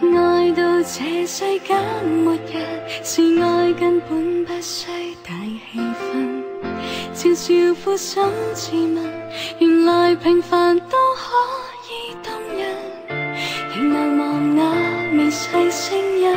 爱到这世间末日，是爱根本不需大气氛。悄悄苦心自问，原来平凡都可以动人。仍难忘那微细声音，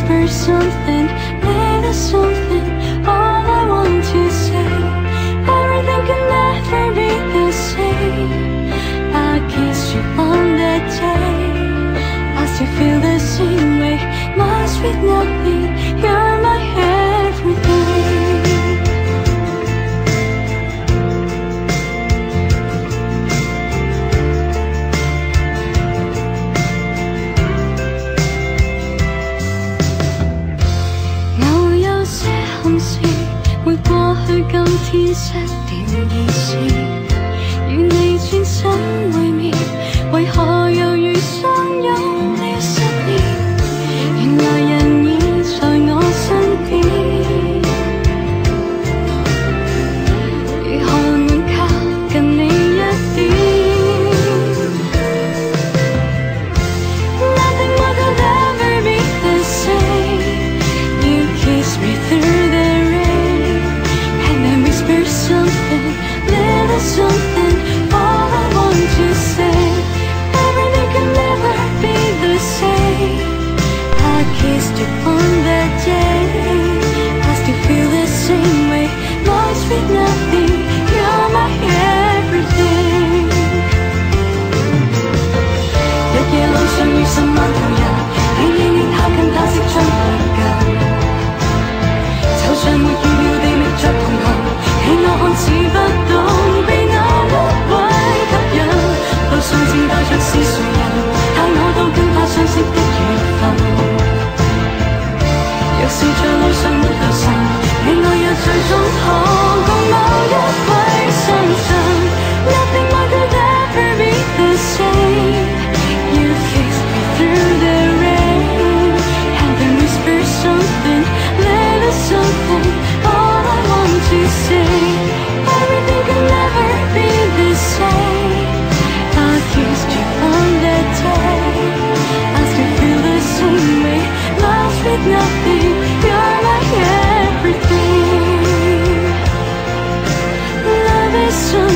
whisper something, little something. All I want to say, everything can never be the same. I kissed you on that day. I still feel the same way. My sweet nothing 一切 kissed you on that day I still feel the same way? Lost with nothing. You're my everything. Te quiero ser mi Samantha everything. Love is strong.